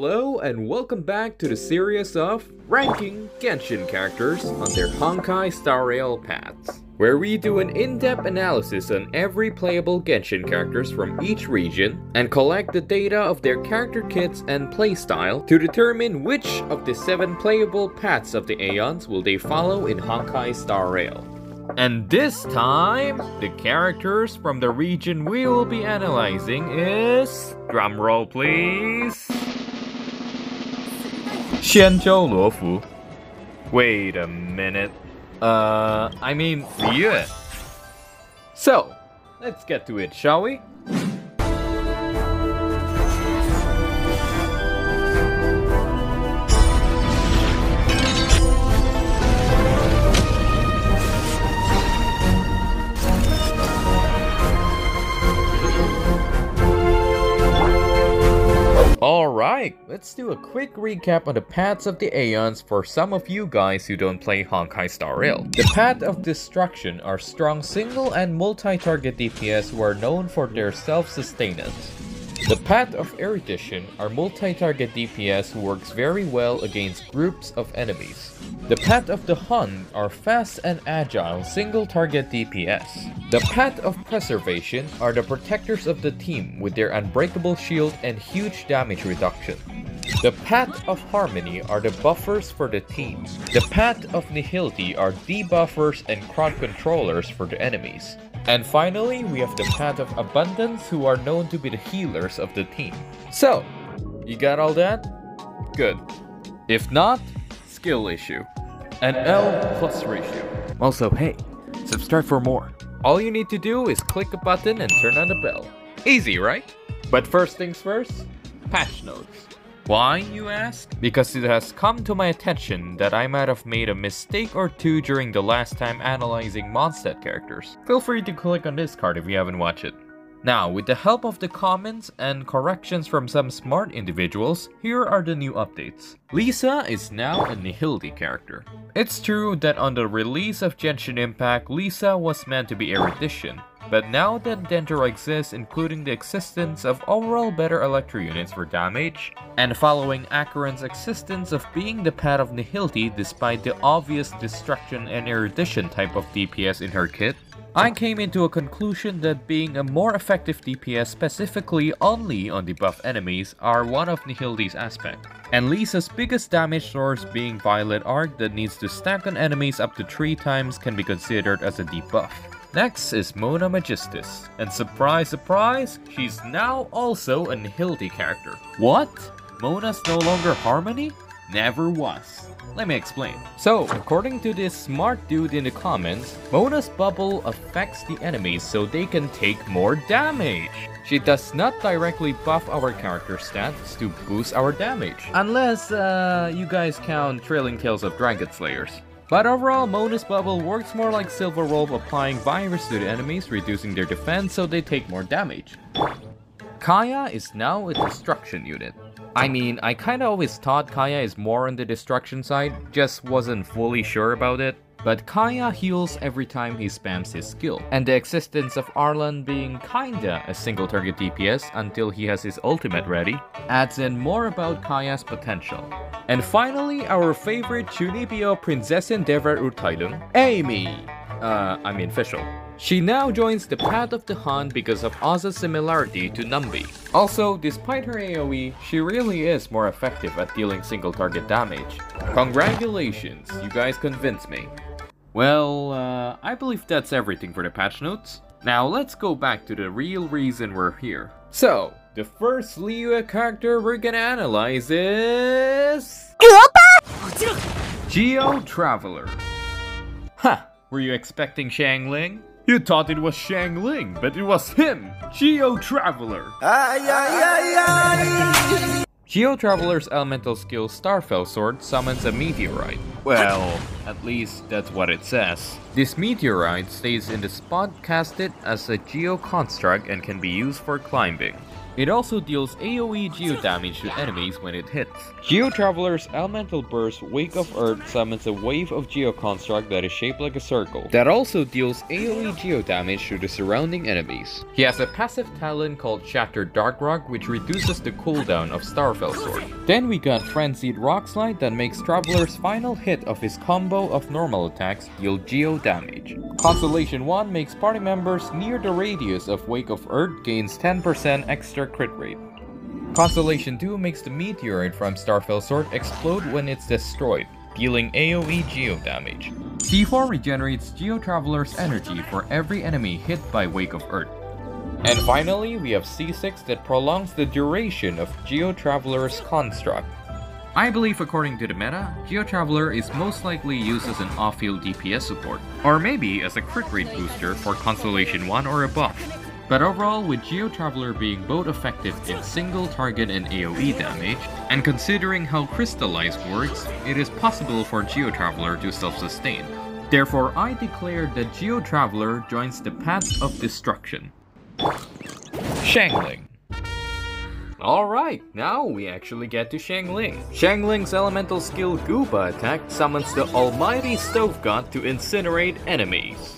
Hello and welcome back to the series of ranking Genshin characters on their Honkai Star Rail paths, where we do an in-depth analysis on every playable Genshin characters from each region and collect the data of their character kits and playstyle to determine which of the 7 playable paths of the Aeons will they follow in Honkai Star Rail. And this time, the characters from the region we will be analyzing is... Drumroll please... 仙州罗浮. Wait a minute. Uh, I mean, Liyue. So, let's get to it, shall we? Alright, let's do a quick recap on the paths of the Aeons for some of you guys who don't play Honkai Star Rail. The Path of Destruction are strong single and multi-target DPS who are known for their self-sustenance. The Path of Erudition are multi-target DPS works very well against groups of enemies. The Path of the Hunt are fast and agile single-target DPS. The Path of Preservation are the protectors of the team with their unbreakable shield and huge damage reduction. The Path of Harmony are the buffers for the team. The Path of Nihility are debuffers and crowd controllers for the enemies. And finally, we have the Path of Abundance who are known to be the healers of the team. So, you got all that? Good. If not, skill issue. An L plus ratio. Also, hey, subscribe for more. All you need to do is click a button and turn on the bell. Easy, right? But first things first, patch notes. Why, you ask? Because it has come to my attention that I might have made a mistake or two during the last time analyzing Mondstadt characters. Feel free to click on this card if you haven't watched it. Now, with the help of the comments and corrections from some smart individuals, here are the new updates. Lisa is now a Nihility character. It's true that on the release of Genshin Impact, Lisa was meant to be a Erudition, but now that Dendro exists including the existence of overall better electro units for damage, and following Acheron's existence of being the path of Nihility despite the obvious destruction and erudition type of DPS in her kit, I came into a conclusion that being a more effective DPS specifically only on debuff enemies are one of Nihility's aspect. And Lisa's biggest damage source being Violet Arc that needs to stack on enemies up to 3 times can be considered as a debuff. Next is Mona Megistus, and surprise surprise, she's now also a Nihility character. What? Mona's no longer Harmony? Never was. Let me explain. So, according to this smart dude in the comments, Mona's bubble affects the enemies so they can take more damage. She does not directly buff our character stats to boost our damage. Unless, uh, you guys count Trailing Tales of Dragon Slayers. But overall, Mona's bubble works more like Silver Wolf applying virus to the enemies, reducing their defense so they take more damage. Kaeya is now a destruction unit. I mean, I kinda always thought Kaeya is more on the destruction side, just wasn't fully sure about it. But Kaeya heals every time he spams his skill, and the existence of Arlan being kinda a single target DPS until he has his ultimate ready, adds in more about Kaeya's potential. And finally, our favorite Chunibyo Prinzessin der Verurteilung, Amy! Uh, I mean Fischl. She now joins the Path of the Hunt because of Ozza's similarity to Numby. Also, despite her AoE, she really is more effective at dealing single target damage. Congratulations, you guys convinced me. Well, uh, I believe that's everything for the patch notes. Now let's go back to the real reason we're here. So, the first Liyue character we're gonna analyze is... Geo Traveler. Huh, were you expecting Xiangling? You thought it was Xiangling, but it was him, Geo Traveler. Geo Traveler's elemental skill Starfell Sword summons a meteorite. Well, at least that's what it says. This meteorite stays in the spot casted as a Geo construct and can be used for climbing. It also deals AoE geo damage to enemies when it hits. Geo Traveler's Elemental Burst Wake of Earth summons a wave of Geo Construct that is shaped like a circle, that also deals AoE geo damage to the surrounding enemies. He has a passive talent called Shattered Dark Rock which reduces the cooldown of Starfell Sword. Then we got Frenzied Rock Slide that makes Traveler's final hit of his combo of normal attacks deal geo damage. Constellation 1 makes party members near the radius of Wake of Earth gains 10% extra crit rate. Constellation 2 makes the meteorite from Starfell Sword explode when it's destroyed, dealing AoE geo damage. C4 regenerates Geo Traveler's energy for every enemy hit by Wake of Earth. And finally, we have C6 that prolongs the duration of Geo Traveler's construct. I believe according to the meta, Geo Traveler is most likely used as an off-field DPS support, or maybe as a crit rate booster for Constellation 1 or above. But overall, with Geo Traveler being both effective in single target and AoE damage, and considering how Crystallize works, it is possible for Geo Traveler to self-sustain. Therefore, I declare that Geo Traveler joins the Path of Destruction. Xiangling Alright, now we actually get to Xiangling. Xiangling's elemental skill Guoba attack summons the almighty stove god to incinerate enemies.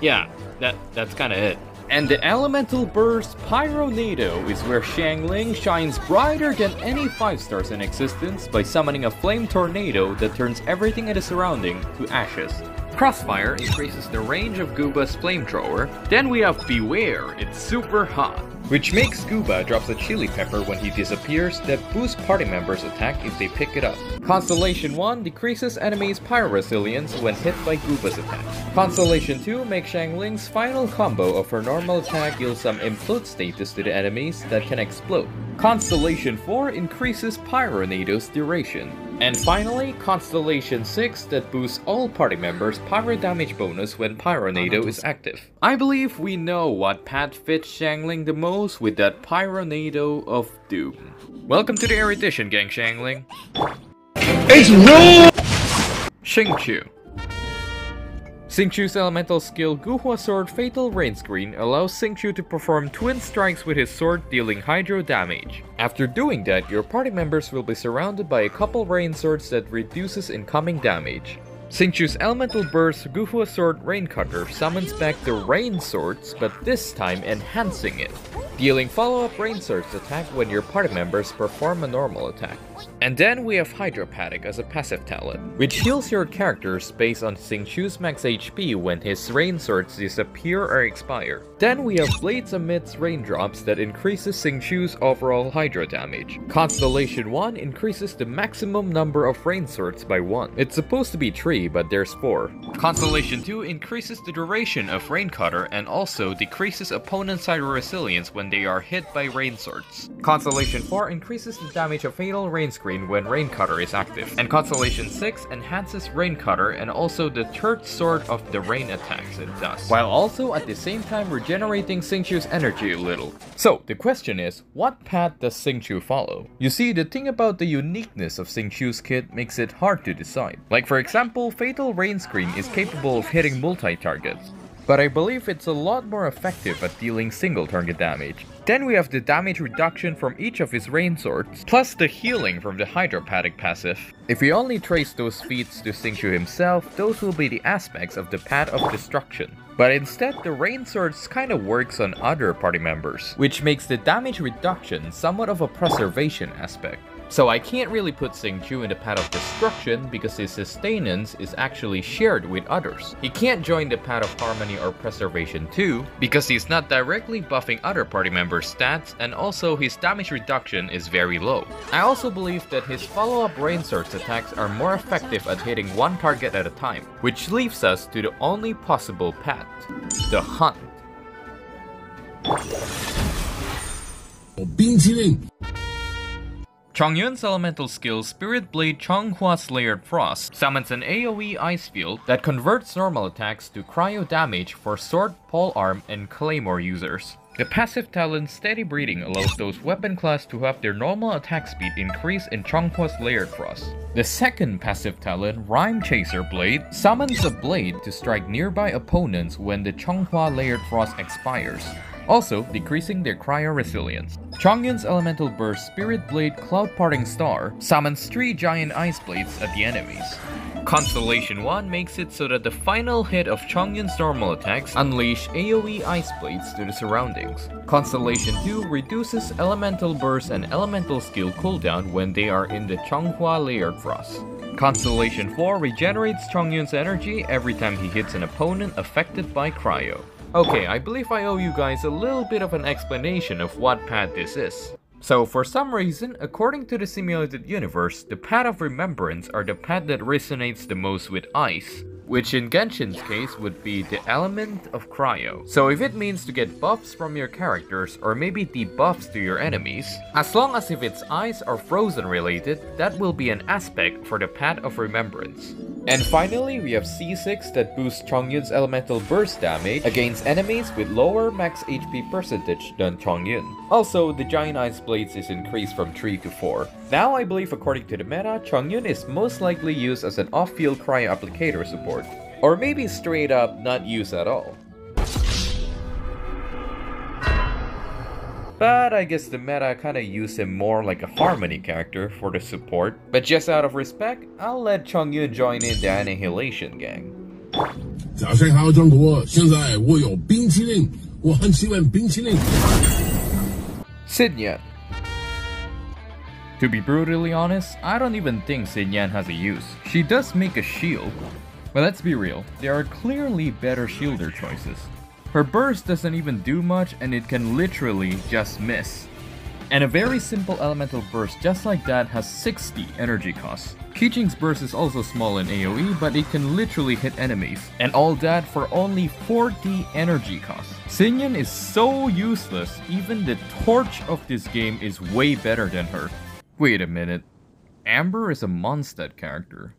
Yeah, that that's kinda it. And the elemental burst Pyronado is where Xiangling shines brighter than any 5 stars in existence by summoning a flame tornado that turns everything in the surrounding to ashes. Crossfire increases the range of Guoba's flamethrower. Then we have Beware, it's super hot, which makes Guoba drops a chili pepper when he disappears that boosts party members' attack if they pick it up. Constellation 1 decreases enemies' pyro resilience when hit by Guoba's attack. Constellation 2 makes Xiangling's final combo of her normal attack deal some implode status to the enemies that can explode. Constellation 4 increases Pyronado's duration. And finally, Constellation 6 that boosts all party members' pyro damage bonus when Pyronado is active. I believe we know what path fits Xiangling the most with that Pyronado of Doom. Welcome to the erudition, gang Xiangling. It's real! Xingqiu. Xingqiu's elemental skill Guhua Sword Fatal Rain Screen allows Xingqiu to perform twin strikes with his sword dealing hydro damage. After doing that, your party members will be surrounded by a couple rain swords that reduces incoming damage. Xingqiu's elemental burst Guhua Sword Rain Cutter summons back the rain swords, but this time enhancing it, dealing follow-up rain Surge attack when your party members perform a normal attack. And then we have Hydropathic as a passive talent, which heals your characters based on Xingqiu's max HP when his rain swords disappear or expire. Then we have Blades amidst raindrops that increases Xingqiu's overall hydro damage. Constellation 1 increases the maximum number of rain swords by 1. It's supposed to be 3, but there's 4. Constellation 2 increases the duration of Rain Cutter and also decreases opponent's hydro resilience when they are hit by rain swords. Constellation 4 increases the damage of Fatal Rain Screen when Rain Cutter is active. And Constellation 6 enhances Rain Cutter and also the third sword of the rain attacks it does, while also at the same time regenerating Xingqiu's energy a little. So, the question is, what path does Xingqiu follow? You see, the thing about the uniqueness of Xingqiu's kit makes it hard to decide. Like for example, Fatal Rain Screen is capable of hitting multi-targets, but I believe it's a lot more effective at dealing single target damage. Then we have the damage reduction from each of his rain swords, plus the healing from the hydropathic passive. If we only trace those feats to Xingqiu himself, those will be the aspects of the path of destruction. But instead, the rain swords kinda works on other party members, which makes the damage reduction somewhat of a preservation aspect. So I can't really put Xingqiu in the path of destruction because his sustenance is actually shared with others. He can't join the path of harmony or preservation too because he's not directly buffing other party members' stats and also his damage reduction is very low. I also believe that his follow-up rain attacks are more effective at hitting one target at a time, which leaves us to the only possible path, the hunt. 冰淇淋。Chongyun's elemental skill Spirit Blade Chonghua's Layered Frost summons an AoE ice field that converts normal attacks to cryo damage for sword, polearm, and claymore users. The passive talent Steady Breathing allows those weapon class to have their normal attack speed increase in Chonghua's Layered Frost. The second passive talent, Rimechaser Blade, summons a blade to strike nearby opponents when the Chonghua Layered Frost expires. Also decreasing their cryo resilience. Chongyun's elemental burst Spirit Blade Cloud Parting Star summons 3 giant ice blades at the enemies. Constellation 1 makes it so that the final hit of Chongyun's normal attacks unleash AoE ice blades to the surroundings. Constellation 2 reduces elemental burst and elemental skill cooldown when they are in the Chonghua layered frost. Constellation 4 regenerates Chongyun's energy every time he hits an opponent affected by cryo. Okay, I believe I owe you guys a little bit of an explanation of what pad this is. So for some reason, according to the simulated universe, the pad of remembrance are the pad that resonates the most with ice, which in Genshin's case would be the element of cryo. So if it means to get buffs from your characters or maybe debuffs to your enemies, as long as if it's eyes are frozen related, that will be an aspect for the pad of remembrance. And finally, we have C6 that boosts Chongyun's elemental burst damage against enemies with lower max HP percentage than Chongyun. Also, the giant ice blades is increased from 3 to 4. Now I believe according to the meta, Chongyun is most likely used as an off-field cryo applicator support. Or maybe straight up not used at all. But I guess the meta kinda use him more like a Harmony character for the support. But just out of respect, I'll let Chongyun join in the Annihilation gang. 早上好，中国！现在我有冰淇淋，我很喜欢冰淇淋。 Xinyan. To be brutally honest, I don't even think Xinyan has a use. She does make a shield, but let's be real, there are clearly better shielder choices. Her burst doesn't even do much and it can literally just miss. And a very simple elemental burst just like that has 60 energy costs. Keqing's burst is also small in AoE, but it can literally hit enemies. And all that for only 40 energy costs. Xinyan is so useless, even the torch of this game is way better than her. Wait a minute. Amber is a Mondstadt character.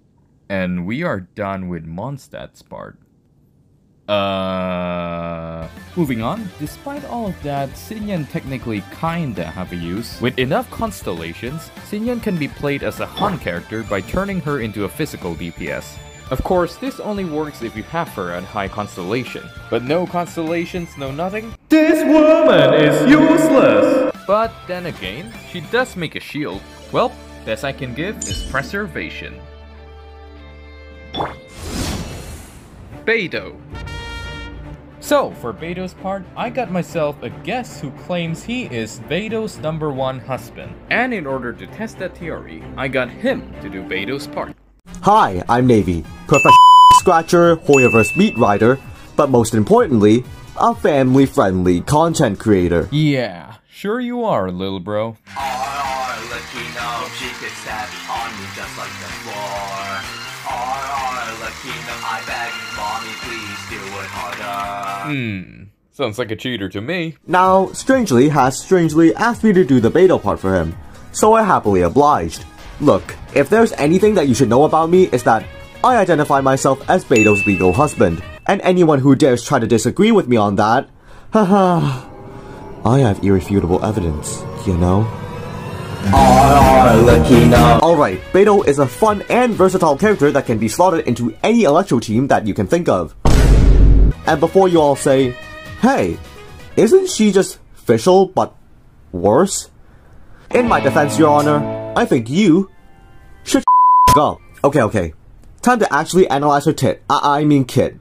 And we are done with Mondstadt's part. Uh, moving on, despite all of that, Xinyan technically kinda have a use. With enough constellations, Xinyan can be played as a Han character by turning her into a physical DPS. Of course, this only works if you have her at high constellation. But no constellations, no nothing? This woman is useless! But then again, she does make a shield. Well, best I can give is preservation. Beidou. So, for Beidou's part, I got myself a guest who claims he is Beidou's number one husband. And in order to test that theory, I got him to do Beidou's part. Hi, I'm Neivy, professional scratcher, Hoyoverse meat rider, but most importantly, a family-friendly content creator. Yeah, sure you are, little bro. RR, Latino, she could step on me just like before. RR, Latino, I beg, mommy, please do it harder. Hmm, sounds like a cheater to me. Now, Strangely has strangely asked me to do the Beidou part for him, so I happily obliged. Look, if there's anything that you should know about me is that I identify myself as Beidou's legal husband, and anyone who dares try to disagree with me on that, haha, I have irrefutable evidence, you know? Alright, Beidou is a fun and versatile character that can be slotted into any Electro team that you can think of. And before you all say, hey, isn't she just Fischl but worse? In my defense, Your Honor, I think you should go. Okay, okay. Time to actually analyze her tit. I, I mean kit.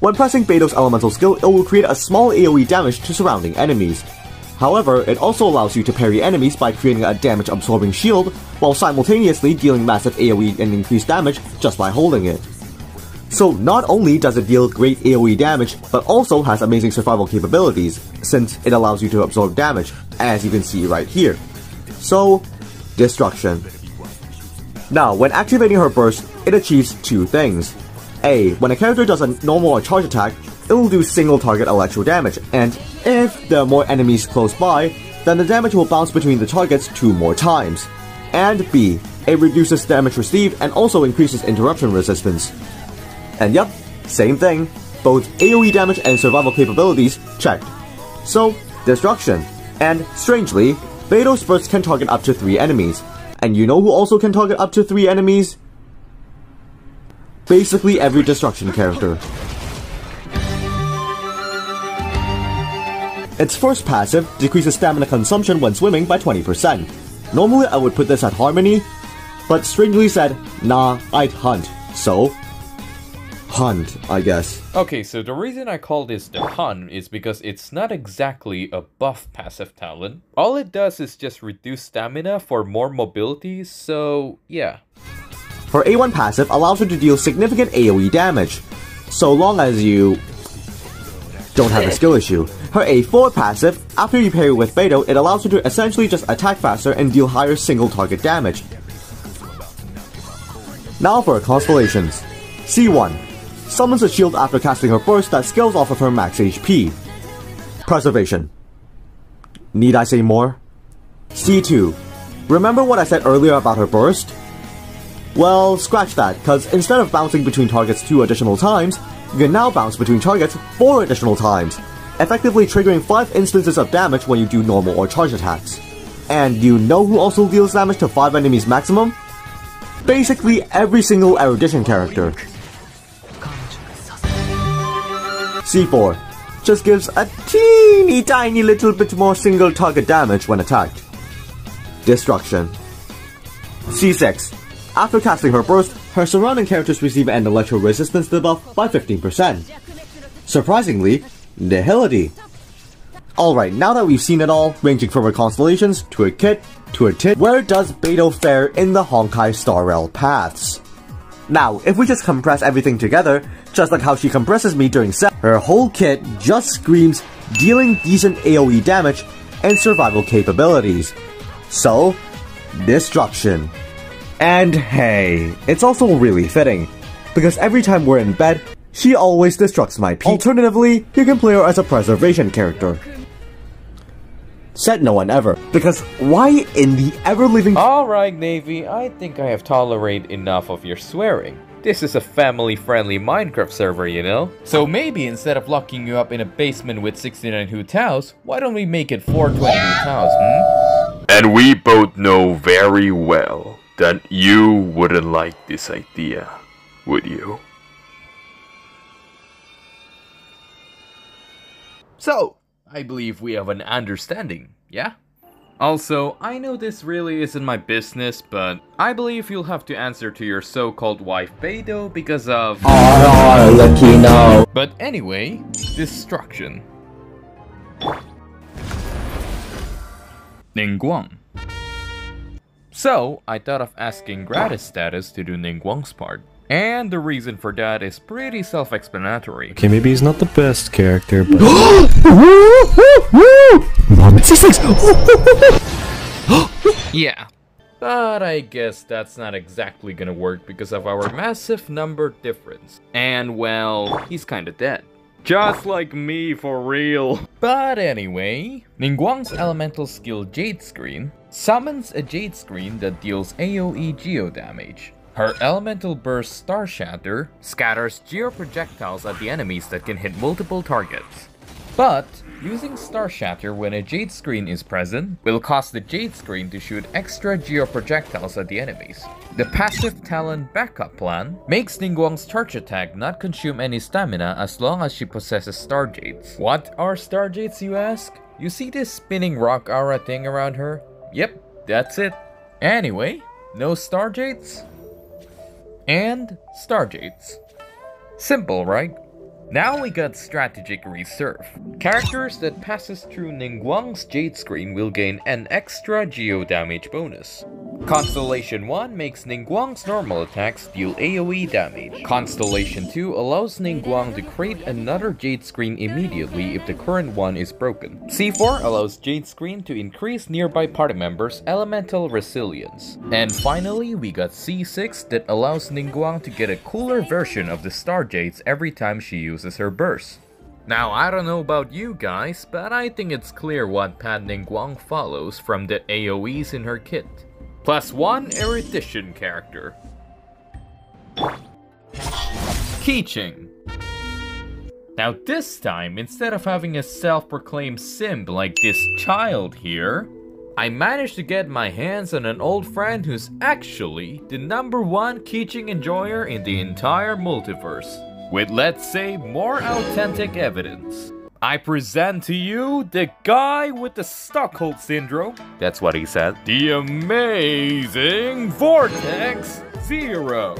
When pressing Beidou's elemental skill, it will create a small AoE damage to surrounding enemies. However, it also allows you to parry enemies by creating a damage-absorbing shield, while simultaneously dealing massive AoE and increased damage just by holding it. So not only does it deal great AoE damage, but also has amazing survival capabilities, since it allows you to absorb damage, as you can see right here. So, Destruction. Now, when activating her burst, it achieves two things. A. When a character does a normal or charge attack, it will do single target electro damage, and if there are more enemies close by, then the damage will bounce between the targets two more times. And B. It reduces damage received and also increases interruption resistance. And yep, same thing. Both AoE damage and survival capabilities checked. So, destruction. And strangely, Beidou's burst can target up to 3 enemies. And you know who also can target up to 3 enemies? Basically every destruction character. Its first passive decreases stamina consumption when swimming by 20%. Normally I would put this at Harmony, but strangely said, nah, I'd hunt. So, hunt, I guess. Okay, so the reason I call this the Hunt is because it's not exactly a buff passive talent. All it does is just reduce stamina for more mobility, so yeah. Her A1 passive allows her to deal significant AoE damage, so long as you don't have a skill issue. Her A4 passive, after you pair it with Beidou, it allows her to essentially just attack faster and deal higher single target damage. Now for constellations. C1. Summons a shield after casting her burst that scales off of her max HP. Preservation. Need I say more? C2. Remember what I said earlier about her burst? Well, scratch that, cause instead of bouncing between targets two additional times, you can now bounce between targets four additional times, effectively triggering 5 instances of damage when you do normal or charge attacks. And you know who also deals damage to 5 enemies maximum? Basically every single erudition character. C4 just gives a teeny tiny little bit more single target damage when attacked. Destruction. C6 after casting her burst, her surrounding characters receive an electro resistance debuff by 15%. Surprisingly, nihility. Alright, now that we've seen it all, ranging from her constellations, to her kit, to her tit, where does Beidou fare in the Honkai Star Rail paths? Now, if we just compress everything together, just like how she compresses me during set, her whole kit just screams dealing decent AoE damage and survival capabilities. So, destruction. And hey, it's also really fitting, because every time we're in bed, she always destructs my P. Alternatively, you can play her as a preservation character. Said no one ever, because why in the ever-living- Alright, Neivy, I think I have tolerated enough of your swearing. This is a family-friendly Minecraft server, you know? So maybe instead of locking you up in a basement with 69 Hu Taos, why don't we make it 420 Hu Taos, hmm? And we both know very well that you wouldn't like this idea, would you? So, I believe we have an understanding, yeah? Also, I know this really isn't my business, but I believe you'll have to answer to your so-called wife Beidou because of... But anyway, destruction. Ningguang. So, I thought of asking gratis status to do Ningguang's part. And the reason for that is pretty self-explanatory. Okay, maybe he's not the best character, but Yeah. But I guess that's not exactly gonna work because of our massive number difference. And well, he's kinda dead. Just like me for real. But anyway, Ningguang's elemental skill Jade Screen summons a Jade Screen that deals AoE geo damage. Her elemental burst Star Shatter scatters geo projectiles at the enemies that can hit multiple targets. But using Star Shatter when a Jade Screen is present will cause the Jade Screen to shoot extra geo projectiles at the enemies. The passive talent backup plan makes Ningguang's charge attack not consume any stamina as long as she possesses Star Jades. What are Star Jades you ask? You see this spinning rock aura thing around her? Yep, that's it. Anyway, no Star Jades? And Star Jades. Simple, right? Now we got Strategic Reserve. Characters that passes through Ningguang's Jade Screen will gain an extra geo damage bonus. Constellation 1 makes Ningguang's normal attacks deal AoE damage. Constellation 2 allows Ningguang to create another Jade Screen immediately if the current one is broken. C4 allows Jade Screen to increase nearby party members' elemental resilience. And finally, we got C6 that allows Ningguang to get a cooler version of the Star Jades every time she uses her burst. Now, I don't know about you guys, but I think it's clear what Pat Ningguang follows from the AoEs in her kit. Plus one erudition character. Keqing. Now this time, instead of having a self-proclaimed simp like this child here, I managed to get my hands on an old friend who's actually the number one Keqing enjoyer in the entire multiverse. With let's say more authentic evidence. I present to you the guy with the Stockholm syndrome. That's what he said. The amazing Vortex Zero.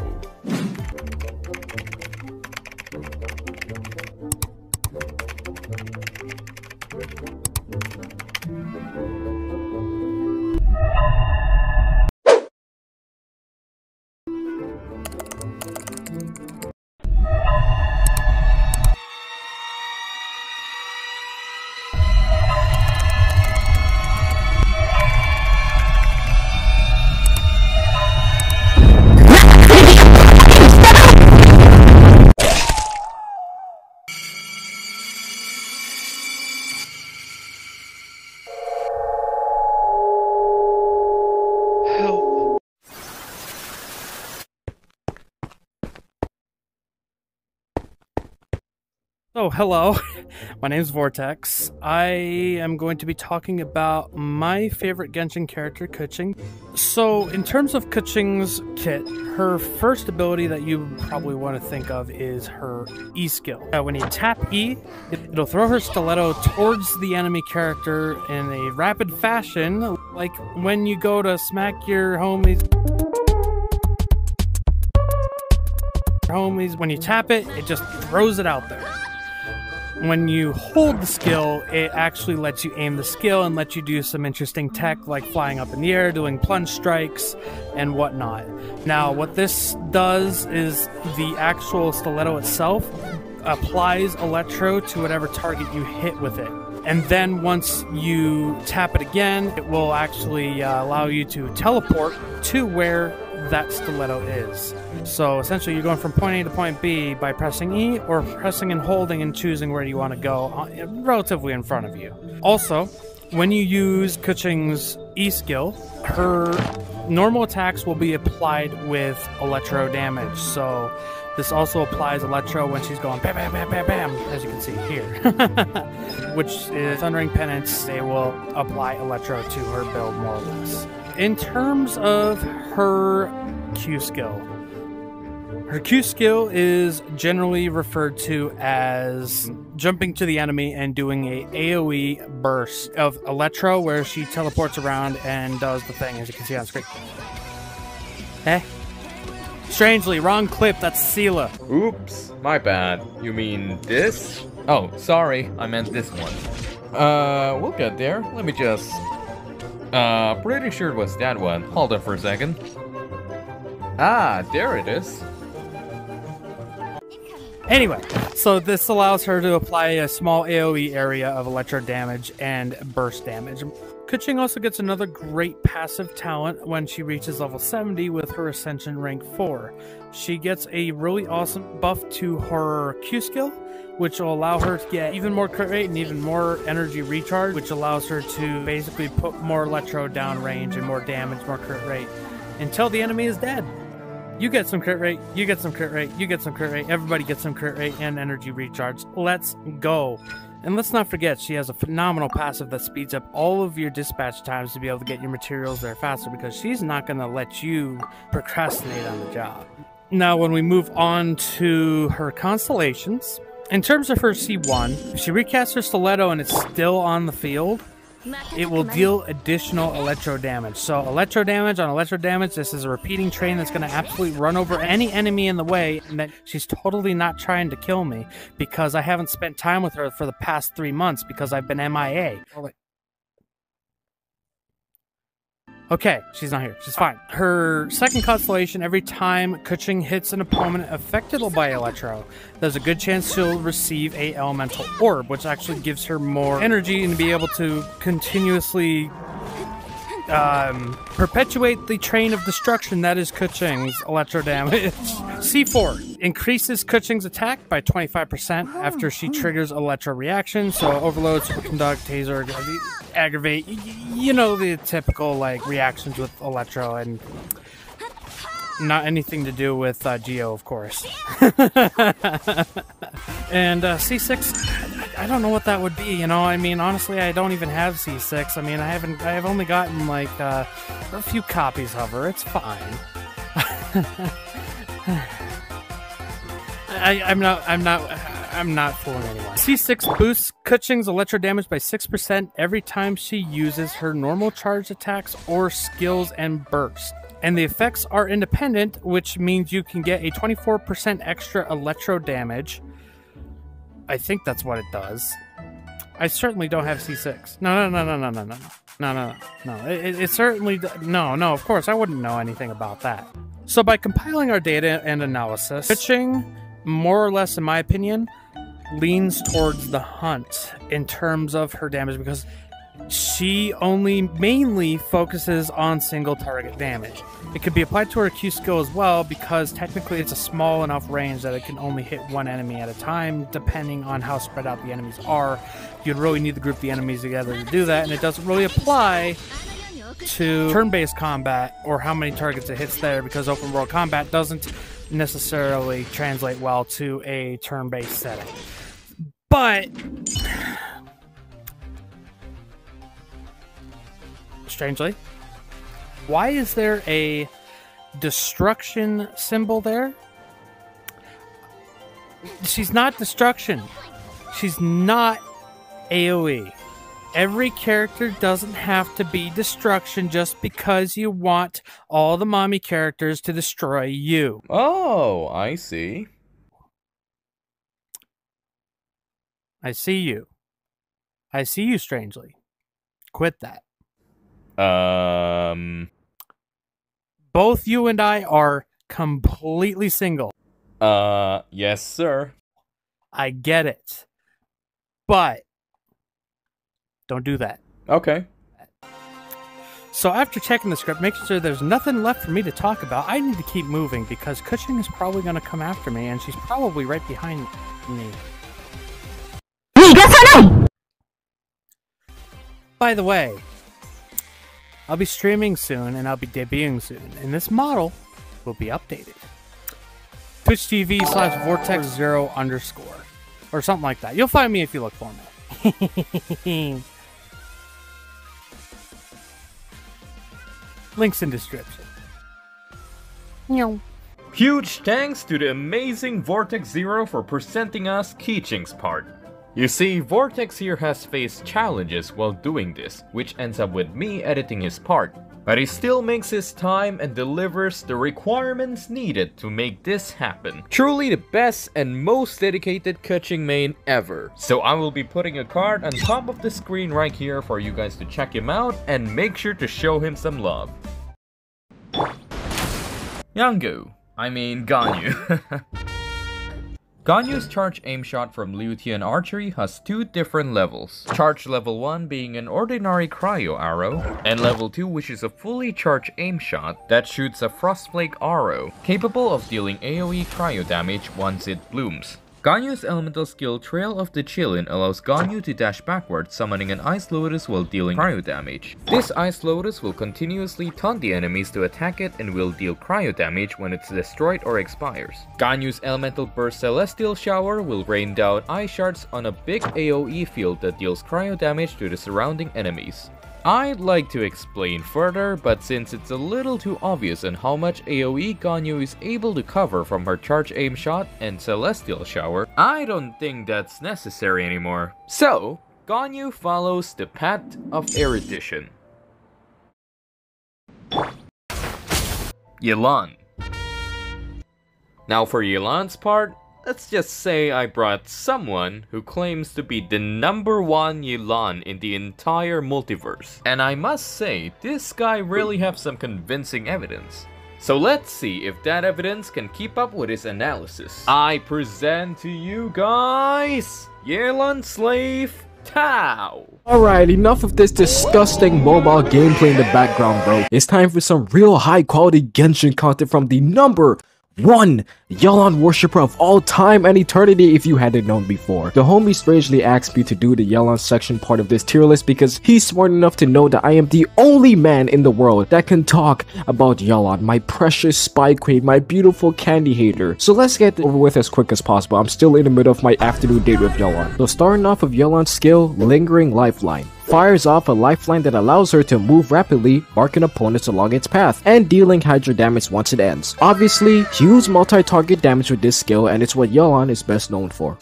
Oh, hello. My name is Vortex. I am going to be talking about my favorite Genshin character, Keqing. So, in terms of Keqing's kit, her first ability that you probably want to think of is her E skill. Uh, when you tap E, it- it'll throw her stiletto towards the enemy character in a rapid fashion, like when you go to smack your homies. Homies, when you tap it, it just throws it out there when you hold the skill, it actually lets you aim the skill and lets you do some interesting tech like flying up in the air, doing plunge strikes, and whatnot. Now, what this does is the actual stiletto itself applies electro to whatever target you hit with it. And then once you tap it again, it will actually uh, allow you to teleport to where that stiletto is. So essentially, you're going from point A to point B by pressing E or pressing and holding and choosing where you want to go, uh, relatively in front of you. Also, when you use Keqing's E skill, her normal attacks will be applied with electro damage. So this also applies electro when she's going bam, bam, bam, bam, bam, as you can see here. Which is Thundering Penance, they will apply electro to her build more or less. In terms of her Q skill, her Q skill is generally referred to as jumping to the enemy and doing a AoE burst of electro where she teleports around and does the thing as you can see on screen. Eh? Strangely, wrong clip, that's Seele. Oops, my bad. You mean this? Oh, sorry, I meant this one. Uh, we'll get there. Let me just... Uh, pretty sure it was that one. Hold on for a second. Ah, there it is. Anyway, so this allows her to apply a small AoE area of electro damage and burst damage. Keqing also gets another great passive talent when she reaches level 70 with her Ascension rank 4. She gets a really awesome buff to her Q skill, which will allow her to get even more crit rate and even more energy recharge, which allows her to basically put more electro down range and more damage, more crit rate, until the enemy is dead. You get some crit rate, you get some crit rate, you get some crit rate, everybody gets some crit rate and energy recharge. Let's go. And let's not forget, she has a phenomenal passive that speeds up all of your dispatch times to be able to get your materials there faster because she's not going to let you procrastinate on the job. Now, when we move on to her constellations, in terms of her C1, if she recasts her stiletto and it's still on the field, it will deal additional electro damage. So electro damage on electro damage, this is a repeating train that's going to absolutely run over any enemy in the way and that she's totally not trying to kill me because I haven't spent time with her for the past three months because I've been MIA. Okay, she's not here. She's fine. Her second constellation, every time Keqing hits an opponent affected by Electro, there's a good chance she'll receive a elemental orb, which actually gives her more energy and be able to continuously um, perpetuate the train of destruction that is Keqing's electro damage. C4 increases Keqing's attack by 25% after she triggers electro reaction. So overload, superconduct, taser, aggravate, you know the typical like reactions with electro and not anything to do with uh, Geo, of course. and uh, C6, I don't know what that would be. You know, I mean, honestly, I don't even have C6. I mean, I haven't. I have only gotten like uh, a few copies of her. It's fine. I, I'm not. I'm not. I'm not fooling anyone. C6 boosts Keqing's electro damage by 6% every time she uses her normal charge attacks or skills and burst. And the effects are independent, which means you can get a 24% extra electro damage. I think that's what it does. I certainly don't have C6. No, no, no, no, no, no, no, no, no, no. It, it certainly no, no. Of course, I wouldn't know anything about that. So by compiling our data and analysis, Keqing, more or less, in my opinion, leans towards the hunt in terms of her damage because she only mainly focuses on single target damage. It could be applied to her Q skill as well because technically it's a small enough range that it can only hit one enemy at a time depending on how spread out the enemies are. You'd really need to group the enemies together to do that and it doesn't really apply to turn-based combat or how many targets it hits there because open world combat doesn't necessarily translate well to a turn-based setting. But strangely, why is there a destruction symbol there? She's not destruction. She's not AoE. Every character doesn't have to be destruction just because you want all the mommy characters to destroy you. Oh, I see. I see you. I see you strangely. Quit that. Um. Both you and I are completely single. Uh, yes, sir. I get it. But don't do that. Okay. So after checking the script, making sure there's nothing left for me to talk about, I need to keep moving because Keqing is probably going to come after me, and she's probably right behind me. By the way, I'll be streaming soon and I'll be debuting soon, and this model will be updated. Twitch TV slash Vortex Zero underscore, or something like that. You'll find me if you look for me. Links in description. Huge thanks to the amazing Vortex Zero for presenting us Keqing's part. You see, Vortex here has faced challenges while doing this, which ends up with me editing his part. But he still makes his time and delivers the requirements needed to make this happen. Truly the best and most dedicated Keqing main ever. So I will be putting a card on top of the screen right here for you guys to check him out and make sure to show him some love. Yangu. I mean Ganyu. Ganyu's charge aim shot from Liutian Archery has two different levels. Charge level 1 being an ordinary cryo arrow, and level 2 which is a fully charged aim shot that shoots a frostflake arrow, capable of dealing AoE cryo damage once it blooms. Ganyu's elemental skill Trail of the Qilin allows Ganyu to dash backwards, summoning an Ice Lotus while dealing cryo damage. This Ice Lotus will continuously taunt the enemies to attack it and will deal cryo damage when it's destroyed or expires. Ganyu's elemental burst Celestial Shower will rain down ice shards on a big AoE field that deals cryo damage to the surrounding enemies. I'd like to explain further, but since it's a little too obvious on how much AoE Ganyu is able to cover from her charge aim shot and celestial shower, I don't think that's necessary anymore. So, Ganyu follows the path of erudition. Yelan. Now for Yelan's part, Let's just say I brought someone who claims to be the number one Yelan in the entire multiverse. And I must say, this guy really has some convincing evidence. So let's see if that evidence can keep up with his analysis. I present to you guys, Yelan Slave Tao. Alright, enough of this disgusting mobile gameplay in the background, bro. It's time for some real high quality Genshin content from the number one Yelan worshiper of all time and eternity if you hadn't known before. The homie strangely asked me to do the Yelan section part of this tier list because he's smart enough to know that I am the only man in the world that can talk about Yelan, my precious spy queen, my beautiful candy hater. So let's get over with as quick as possible. I'm still in the middle of my afternoon date with Yelan. So starting off with Yelan's skill, Lingering Lifeline fires off a lifeline that allows her to move rapidly, marking opponents along its path, and dealing Hydro damage once it ends. Obviously, huge multi-target damage with this skill and it's what Yelan is best known for.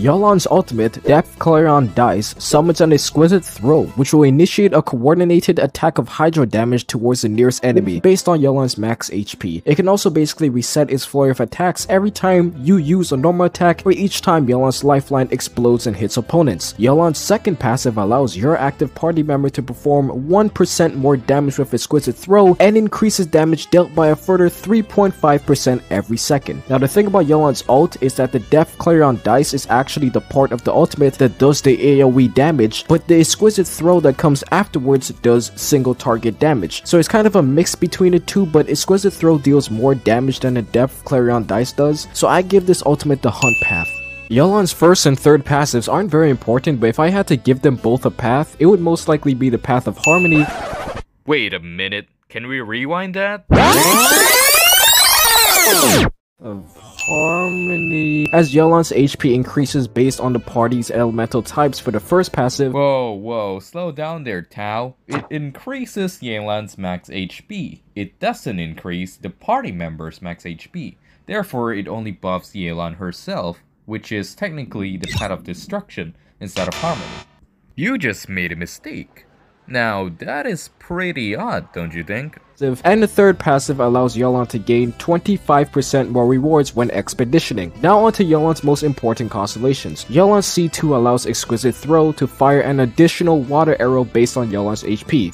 Yelan's ultimate, Depth Clarion Dice, summons an exquisite throw, which will initiate a coordinated attack of hydro damage towards the nearest enemy, based on Yelan's max HP. It can also basically reset its flurry of attacks every time you use a normal attack or each time Yelan's lifeline explodes and hits opponents. Yelan's second passive allows your active party member to perform 1% more damage with Exquisite Throw and increases damage dealt by a further 3.5% every second. Now the thing about Yelan's ult is that the Depth Clarion Dice is actually the part of the ultimate that does the AoE damage, but the Exquisite Throw that comes afterwards does single target damage. So it's kind of a mix between the two, but Exquisite Throw deals more damage than the Depth Clarion Dice does, so I give this ultimate the Hunt path. Yelan's first and third passives aren't very important, but if I had to give them both a path, it would most likely be the path of Harmony. Wait a minute, can we rewind that? Of Harmony. As Yelan's HP increases based on the party's elemental types for the first passive. Whoa, whoa, slow down there, Tao. It increases Yelan's max HP. It doesn't increase the party member's max HP. Therefore, it only buffs Yelan herself, which is technically the path of destruction instead of harmony. You just made a mistake. Now, that is pretty odd, don't you think? And the third passive allows Yelan to gain 25% more rewards when expeditioning. Now onto Yelan's most important constellations. Yelan's C2 allows Exquisite Throw to fire an additional water arrow based on Yelan's HP.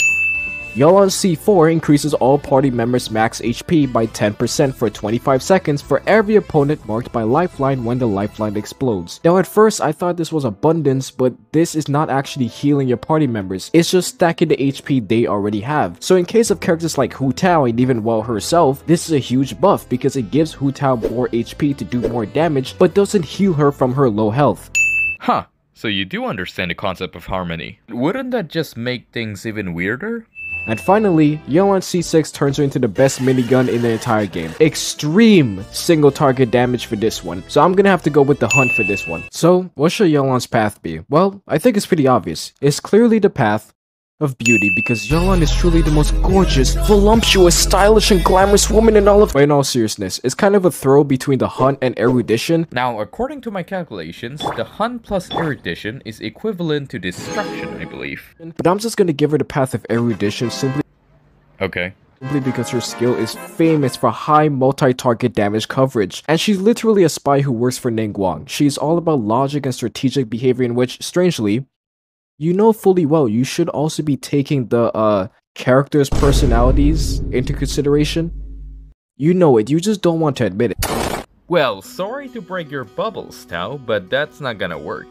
Yelan's C4 increases all party members' max HP by 10% for 25 seconds for every opponent marked by lifeline when the lifeline explodes. Now at first I thought this was abundance, but this is not actually healing your party members, it's just stacking the HP they already have. So in case of characters like Hu Tao and even Well herself, this is a huge buff because it gives Hu Tao more HP to do more damage, but doesn't heal her from her low health. Huh, so you do understand the concept of harmony. Wouldn't that just make things even weirder? And finally, Yelan C6 turns her into the best minigun in the entire game. Extreme single target damage for this one, so I'm gonna have to go with the hunt for this one. So, what should Yelan's path be? Well, I think it's pretty obvious. It's clearly the path of beauty because Yelan is truly the most gorgeous, voluptuous, stylish, and glamorous woman in all of- But in all seriousness, it's kind of a throw between the hunt and erudition. Now, according to my calculations, the hunt plus erudition is equivalent to destruction, I believe. But I'm just gonna give her the path of erudition simply Okay. simply because her skill is famous for high multi-target damage coverage, and she's literally a spy who works for Ningguang. She's all about logic and strategic behavior in which, strangely, you know fully well you should also be taking the uh characters' personalities into consideration. You know it, you just don't want to admit it. Well, sorry to break your bubbles, Tao, but that's not gonna work.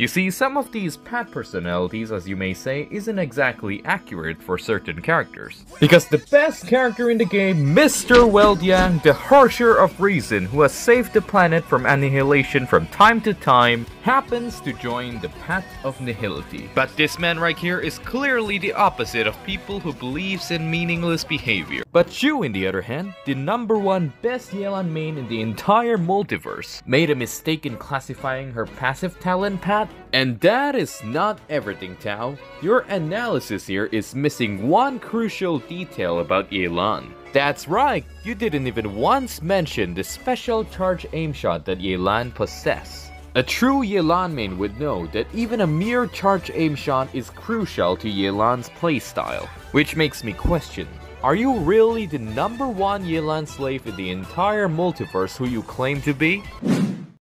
You see, some of these pet personalities, as you may say, isn't exactly accurate for certain characters. Because the best character in the game, Mr. Welt Yang, the Harsher of Reason, who has saved the planet from annihilation from time to time, happens to join the path of nihility. But this man right here is clearly the opposite of people who believes in meaningless behavior. But Shu, in the other hand, the number one best Yelan main in the entire multiverse, made a mistake in classifying her passive talent path and that is not everything, Tao. Your analysis here is missing one crucial detail about Yelan. That's right, you didn't even once mention the special charge aim shot that Yelan possess. A true Yelan main would know that even a mere charge aim shot is crucial to Yelan's playstyle, which makes me question, are you really the number one Yelan slave in the entire multiverse who you claim to be?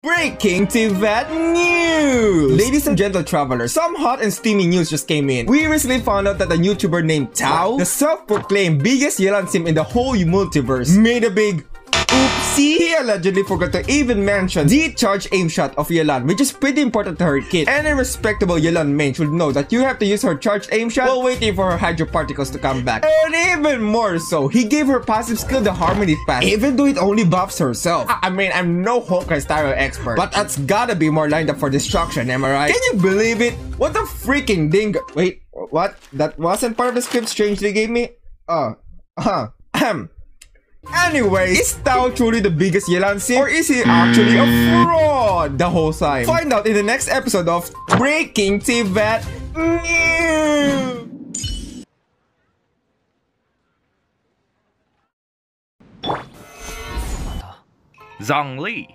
Breaking to Teyvat news! Ladies and gentle travelers, some hot and steamy news just came in. We recently found out that a YouTuber named Tao, the self-proclaimed biggest Yelan sim in the whole multiverse, made a big Oopsie! He allegedly forgot to even mention the charge aim shot of Yelan, which is pretty important to her kit. Any respectable Yelan main should know that you have to use her charged aim shot while waiting for her hydro particles to come back. And even more so, he gave her passive skill the Harmony Pass, even though it only buffs herself. I, I mean, I'm no Honkai style expert, but that's gotta be more lined up for destruction, am I right? Can you believe it? What the freaking dingo? Wait, what? That wasn't part of the script Strange they gave me? Oh, uh, huh. Anyway, is Tao truly the biggest Yelan sim? Or is he actually a fraud the whole time? Find out in the next episode of Breaking Teyvat News! Zhongli.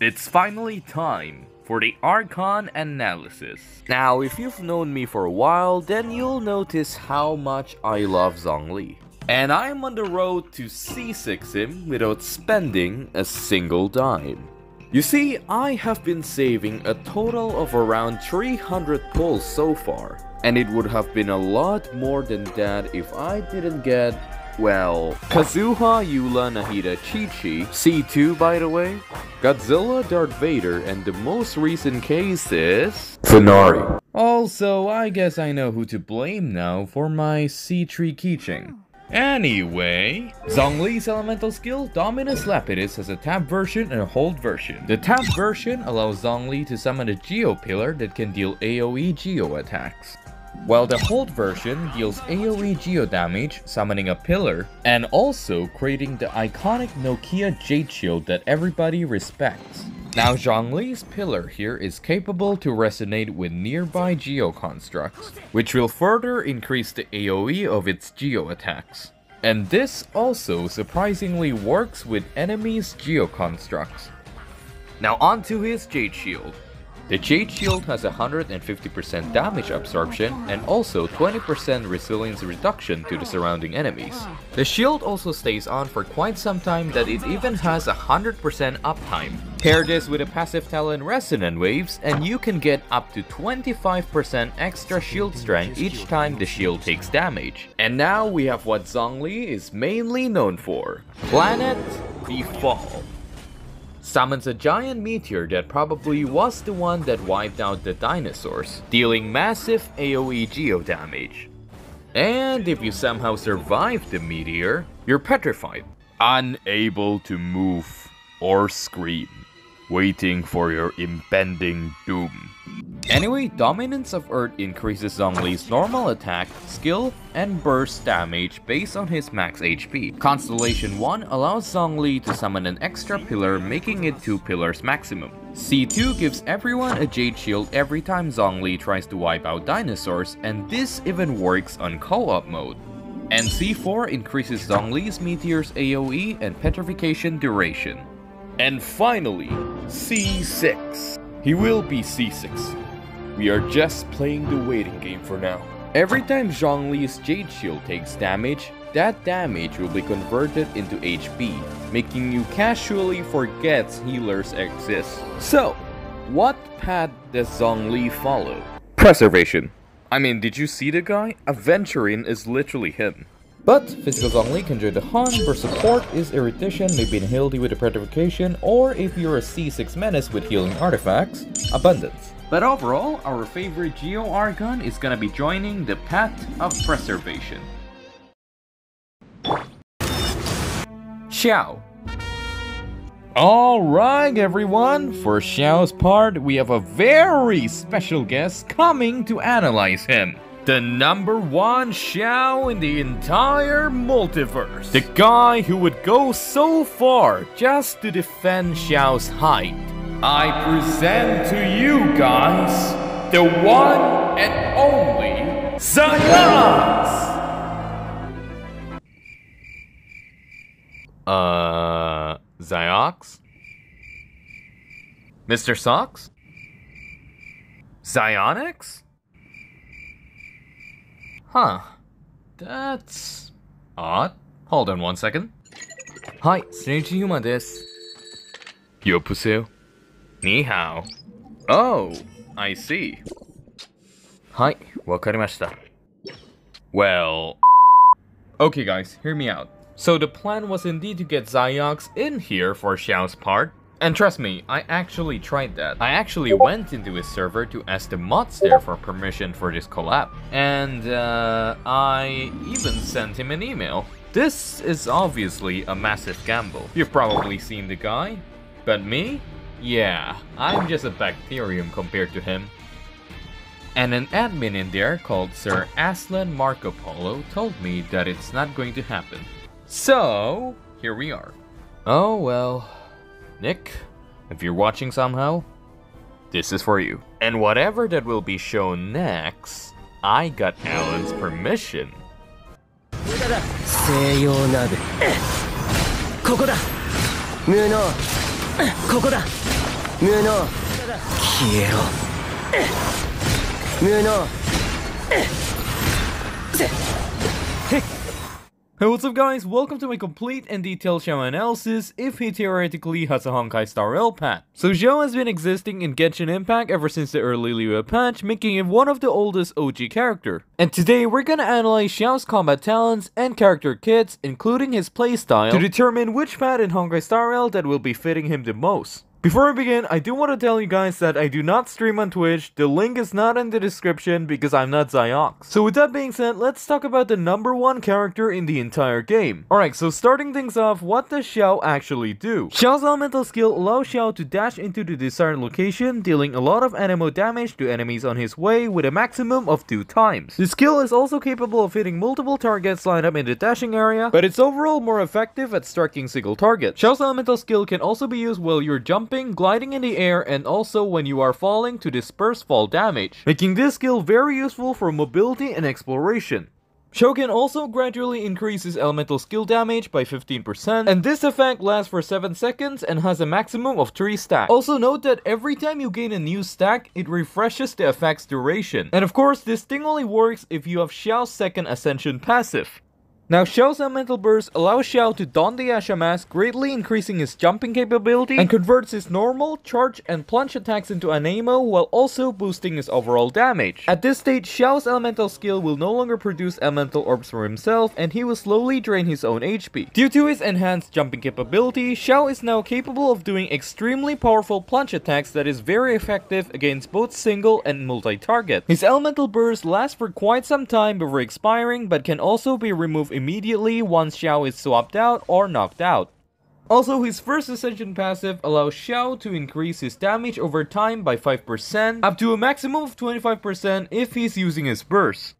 It's finally time for the Archon analysis. Now, if you've known me for a while, then you'll notice how much I love Zhongli. And I'm on the road to C6 him without spending a single dime. You see, I have been saving a total of around 300 pulls so far. And it would have been a lot more than that if I didn't get, well, Kazuha Eula, Nahida Qiqi, C2 by the way, Godzilla Darth Vader, and the most recent case is... Venari. Also, I guess I know who to blame now for my C3 keychain. Anyway, Zhongli's elemental skill, Dominus Lapidis, has a tap version and a hold version. The tap version allows Zhongli to summon a Geo Pillar that can deal AoE Geo attacks. While the hold version deals AoE Geo damage, summoning a pillar, and also creating the iconic Nokia Jade Shield that everybody respects. Now Zhongli's pillar here is capable to resonate with nearby Geo constructs, which will further increase the AoE of its Geo attacks. And this also surprisingly works with enemies' Geo constructs. Now onto his Jade Shield. The Jade Shield has 150% damage absorption and also 20% resilience reduction to the surrounding enemies. The shield also stays on for quite some time that it even has 100% uptime. Pair this with a passive talent Resonant Waves and you can get up to 25% extra shield strength each time the shield takes damage. And now we have what Zhongli is mainly known for. Planet the Fall summons a giant meteor that probably was the one that wiped out the dinosaurs, dealing massive AoE geo damage. And if you somehow survive the meteor, you're petrified, unable to move or scream, waiting for your impending doom. Anyway, Dominance of Earth increases Zhongli's normal attack, skill, and burst damage based on his max HP. Constellation 1 allows Zhongli to summon an extra pillar, making it 2 pillars maximum. C2 gives everyone a Jade Shield every time Zhongli tries to wipe out dinosaurs, and this even works on co-op mode. And C4 increases Zhongli's Meteor's AoE and petrification duration. And finally, C6. He will be C6. We are just playing the waiting game for now. Every time Zhongli's Jade Shield takes damage, that damage will be converted into HP, making you casually forget healers exist. So, what path does Zhongli follow? Preservation. I mean, did you see the guy? Aventurine is literally him. But physical Zhongli can join the Hunt, for support is Erudition, maybe Nihility with a Petrification, or if you're a C6 Menace with healing artifacts, Abundance. But overall, our favorite Geo Archon is gonna be joining the path of preservation. Xiao. Alright everyone, for Xiao's part, we have a very special guest coming to analyze him. The number one Xiao in the entire multiverse. The guy who would go so far just to defend Xiao's height. I present to you guys the one and only Zy0x! Uh, Zy0x? Mr. Socks? Zionics? Huh. That's odd. Hold on one second. Hi, Strange Yuma desu. Ni hao. Oh, I see. Hi, wakarimashita. Well, okay guys, hear me out. So the plan was indeed to get Zy0x in here for Xiao's part, and trust me, I actually tried that. I actually went into his server to ask the mods there for permission for this collab. And uh, I even sent him an email. This is obviously a massive gamble. You've probably seen the guy, but me? Yeah, I'm just a bacterium compared to him. And an admin in there called Sir Aslan Marco Polo told me that it's not going to happen. So, here we are. Oh well, Nick, if you're watching somehow, this is for you. And whatever that will be shown next, I got Alan's permission. 西洋鍋ここだ無能 ここだ。無能消えろ。無能 Hey, what's up guys? Welcome to my complete and detailed Xiao analysis if he theoretically has a Honkai Star Rail pad. So Xiao has been existing in Genshin Impact ever since the early Liyue patch, making him one of the oldest OG character. And today we're gonna analyze Xiao's combat talents and character kits, including his playstyle, to determine which pad in Honkai Star Rail that will be fitting him the most. Before I begin, I do want to tell you guys that I do not stream on Twitch, the link is not in the description because I'm not Zy0x. So with that being said, let's talk about the number one character in the entire game. Alright, so starting things off, what does Xiao actually do? Xiao's elemental skill allows Xiao to dash into the desired location, dealing a lot of anemo damage to enemies on his way with a maximum of 2 times. The skill is also capable of hitting multiple targets lined up in the dashing area, but it's overall more effective at striking single targets. Xiao's elemental skill can also be used while you're jumping gliding in the air, and also when you are falling to disperse fall damage, making this skill very useful for mobility and exploration. Shogun also gradually increases elemental skill damage by 15%, and this effect lasts for 7 seconds and has a maximum of 3 stacks. Also note that every time you gain a new stack, it refreshes the effect's duration. And of course, this thing only works if you have Xiao's second ascension passive. Now Xiao's elemental burst allows Xiao to don the Yaksha mask, greatly increasing his jumping capability and converts his normal, charge and plunge attacks into anemo while also boosting his overall damage. At this stage, Xiao's elemental skill will no longer produce elemental orbs for himself and he will slowly drain his own HP. Due to his enhanced jumping capability, Xiao is now capable of doing extremely powerful plunge attacks that is very effective against both single and multi-target. His elemental burst lasts for quite some time before expiring but can also be removed immediately once Xiao is swapped out or knocked out. Also, his first Ascension passive allows Xiao to increase his damage over time by 5%, up to a maximum of 25% if he's using his burst.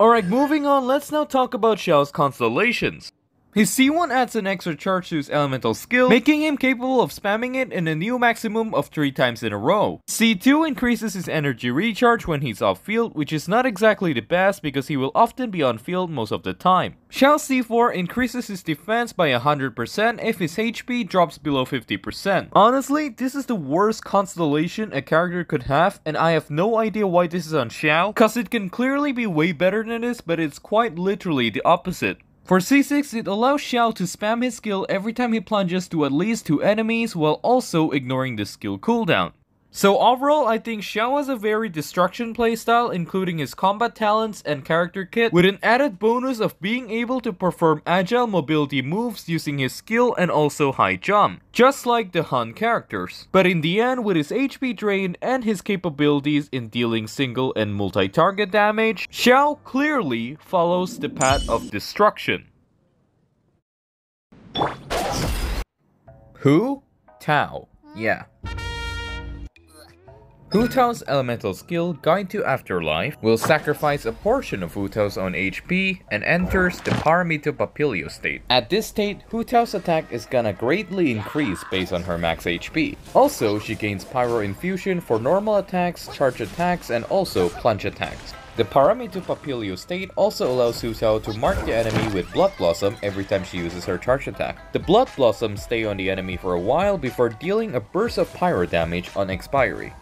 Alright, moving on, let's now talk about Xiao's constellations. His C1 adds an extra charge to his elemental skill, making him capable of spamming it in a new maximum of 3 times in a row. C2 increases his energy recharge when he's off field, which is not exactly the best because he will often be on field most of the time. Xiao C4 increases his defense by 100% if his HP drops below 50%. Honestly, this is the worst constellation a character could have and I have no idea why this is on Xiao, cause it can clearly be way better than this but it's quite literally the opposite. For C6, it allows Xiao to spam his skill every time he plunges to at least 2 enemies while also ignoring the skill cooldown. So overall, I think Xiao has a very destruction playstyle, including his combat talents and character kit, with an added bonus of being able to perform agile mobility moves using his skill and also high jump, just like the Hunt characters. But in the end, with his HP drain and his capabilities in dealing single and multi-target damage, Xiao clearly follows the path of destruction. Who? Tao. Yeah. Hu Tao's elemental skill, Guide to Afterlife, will sacrifice a portion of Hu Tao's own HP and enters the Paramita Papilio state. At this state, Hu Tao's attack is gonna greatly increase based on her max HP. Also, she gains Pyro Infusion for normal attacks, charge attacks, and also plunge attacks. The Paramita Papilio state also allows Hu Tao to mark the enemy with Blood Blossom every time she uses her charge attack. The Blood Blossoms stay on the enemy for a while before dealing a burst of pyro damage on expiry.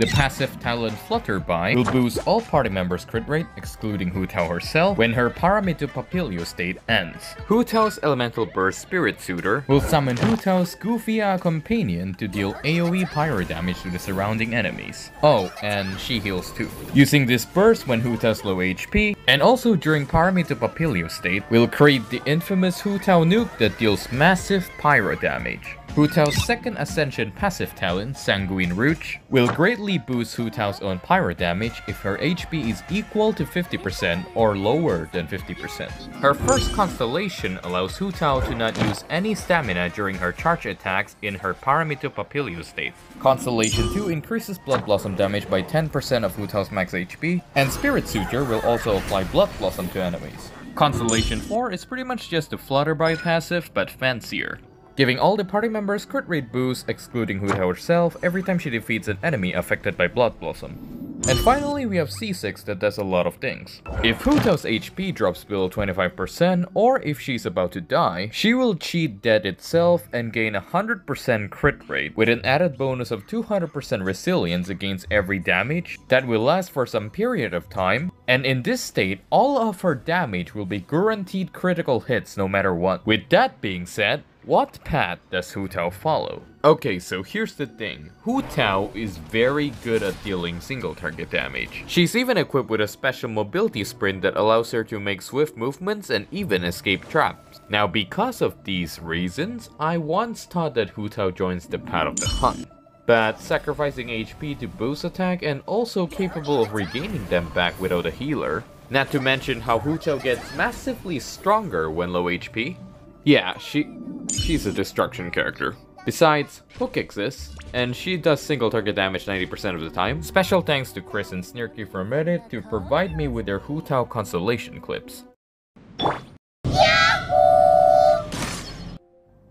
The passive talent Flutterby will boost all party members' crit rate, excluding Hu Tao herself, when her Paramita Papilio state ends. Hu Tao's elemental burst Spirit Soother will summon Hu Tao's Goofia uh, companion to deal AoE pyro damage to the surrounding enemies. Oh, and she heals too. Using this burst when Hu Tao's low HP, and also during Paramita Papilio state, will create the infamous Hu Tao nuke that deals massive pyro damage. Hu Tao's second Ascension passive talent, Sanguine Rouge, will greatly boost Hu Tao's own pyro damage if her HP is equal to 50% or lower than 50%. Her first constellation allows Hu Tao to not use any stamina during her charge attacks in her Paramita Papilio state. Constellation 2 increases Blood Blossom damage by 10% of Hu Tao's max HP, and Spirit Soother will also apply Blood Blossom to enemies. Constellation 4 is pretty much just a Flutterby passive, but fancier giving all the party members crit rate boosts, excluding Hu Tao herself every time she defeats an enemy affected by Blood Blossom. And finally, we have C6 that does a lot of things. If Hu Tao's HP drops below 25%, or if she's about to die, she will cheat death itself and gain 100% crit rate with an added bonus of 200% resilience against every damage that will last for some period of time, and in this state, all of her damage will be guaranteed critical hits no matter what. With that being said, what path does Hu Tao follow? Okay, so here's the thing. Hu Tao is very good at dealing single target damage. She's even equipped with a special mobility sprint that allows her to make swift movements and even escape traps. Now because of these reasons, I once thought that Hu Tao joins the path of the Hunt. But sacrificing HP to boost attack and also capable of regaining them back without a healer. Not to mention how Hu Tao gets massively stronger when low HP. Yeah, she she's a destruction character. Besides, Hook exists, and she does single target damage 90% of the time. Special thanks to Chris and Snirky from Reddit to provide me with their Hu Tao constellation clips.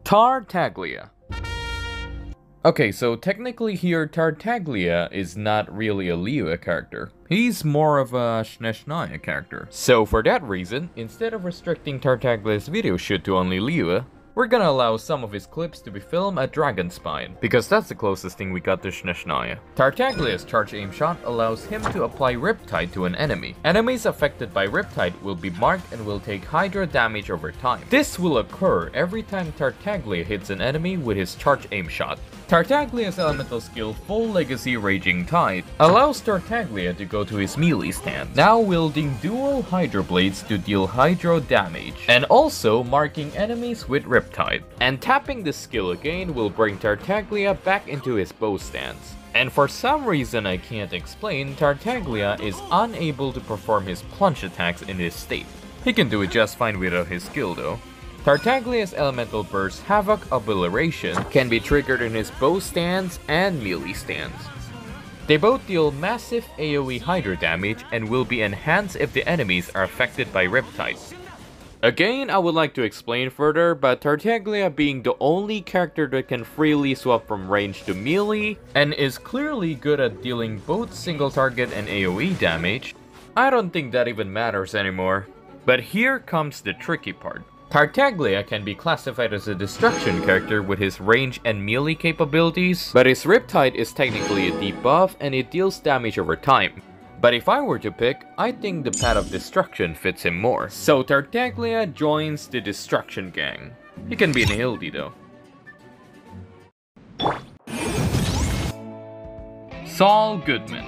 Tartaglia. Okay, so technically here Tartaglia is not really a Liyue character. He's more of a Snezhnaya character. So for that reason, instead of restricting Tartaglia's video shoot to only Liyue, we're gonna allow some of his clips to be filmed at Dragonspine, because that's the closest thing we got to Snezhnaya. Tartaglia's charge aim shot allows him to apply Riptide to an enemy. Enemies affected by Riptide will be marked and will take Hydro damage over time. This will occur every time Tartaglia hits an enemy with his charge aim shot. Tartaglia's elemental skill Foul Legacy Raging Tide allows Tartaglia to go to his melee stance, now wielding dual Hydro Blades to deal Hydro damage, and also marking enemies with Riptide. And tapping this skill again will bring Tartaglia back into his bow stance. And for some reason I can't explain, Tartaglia is unable to perform his plunge attacks in this state. He can do it just fine without his skill though. Tartaglia's elemental burst Havoc Obliteration can be triggered in his bow stance and melee stance. They both deal massive AoE Hydro damage and will be enhanced if the enemies are affected by Riptide. Again, I would like to explain further, but Tartaglia being the only character that can freely swap from range to melee, and is clearly good at dealing both single target and AoE damage, I don't think that even matters anymore. But here comes the tricky part. Tartaglia can be classified as a destruction character with his range and melee capabilities, but his Riptide is technically a debuff and it deals damage over time. But if I were to pick, I think the Path of Destruction fits him more. So Tartaglia joins the Destruction Gang. He can be an Hildy though. Saul Goodman